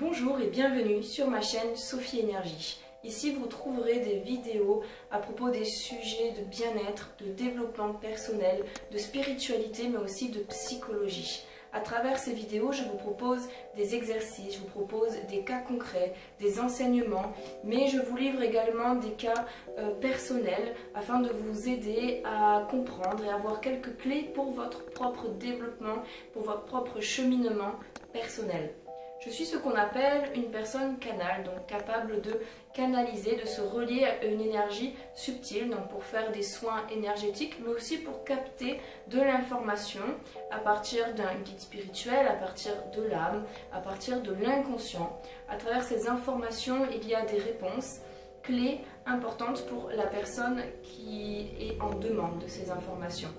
Bonjour et bienvenue sur ma chaîne Sophie Énergie. Ici vous trouverez des vidéos à propos des sujets de bien-être, de développement personnel, de spiritualité mais aussi de psychologie. À travers ces vidéos, je vous propose des exercices, je vous propose des cas concrets, des enseignements, mais je vous livre également des cas euh, personnels afin de vous aider à comprendre et avoir quelques clés pour votre propre développement, pour votre propre cheminement personnel. Je suis ce qu'on appelle une personne canal, donc capable de canaliser, de se relier à une énergie subtile, donc pour faire des soins énergétiques, mais aussi pour capter de l'information à partir d'un guide spirituel, à partir de l'âme, à partir de l'inconscient. À travers ces informations, il y a des réponses clés importantes pour la personne qui est en demande de ces informations.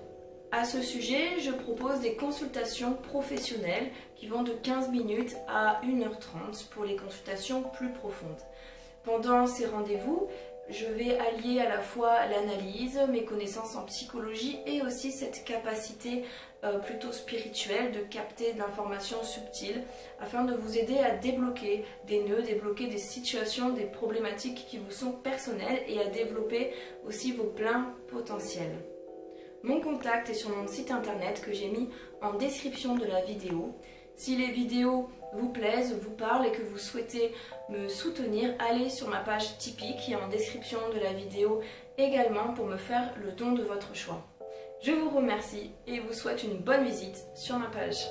À ce sujet, je propose des consultations professionnelles qui vont de 15 minutes à 1h30 pour les consultations plus profondes. Pendant ces rendez-vous, je vais allier à la fois l'analyse, mes connaissances en psychologie et aussi cette capacité euh, plutôt spirituelle de capter de l'information subtile afin de vous aider à débloquer des nœuds, débloquer des situations, des problématiques qui vous sont personnelles et à développer aussi vos pleins potentiels. Mon contact est sur mon site internet que j'ai mis en description de la vidéo. Si les vidéos vous plaisent, vous parlent et que vous souhaitez me soutenir, allez sur ma page Tipeee qui est en description de la vidéo également pour me faire le don de votre choix. Je vous remercie et vous souhaite une bonne visite sur ma page.